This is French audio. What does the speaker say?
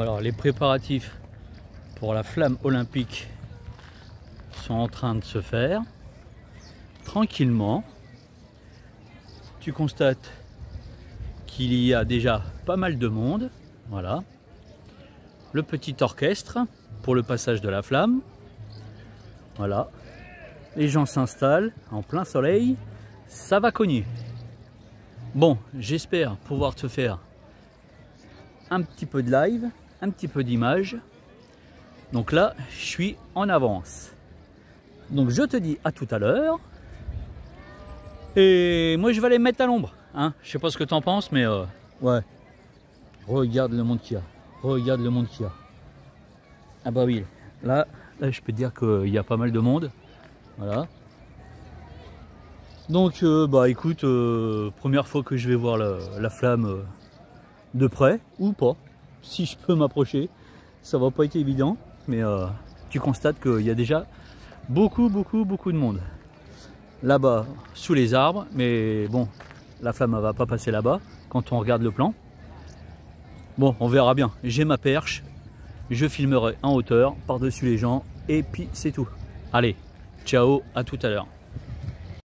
alors les préparatifs pour la flamme olympique sont en train de se faire tranquillement. Tu constates qu'il y a déjà pas mal de monde. Voilà. Le petit orchestre pour le passage de la flamme. Voilà. Les gens s'installent en plein soleil. Ça va cogner. Bon, j'espère pouvoir te faire un petit peu de live, un petit peu d'image. Donc là, je suis en avance. Donc je te dis à tout à l'heure. Et moi je vais aller me mettre à l'ombre. Hein je sais pas ce que tu en penses, mais euh, ouais. Regarde le monde qu'il y a. Regarde le monde qu'il y a. Ah bah oui, là, là je peux te dire qu'il y a pas mal de monde. Voilà. Donc euh, bah écoute, euh, première fois que je vais voir la, flamme de près ou pas. Si je peux m'approcher, ça va pas être évident, mais tu constates qu'il y a déjà beaucoup, beaucoup, beaucoup de monde. Là-bas, sous les arbres, mais bon, la flamme ne va pas passer là-bas quand on regarde le plan. Bon, on verra bien. J'ai ma perche, je filmerai en hauteur, par-dessus les gens, et puis c'est tout. Allez, ciao, à tout à l'heure.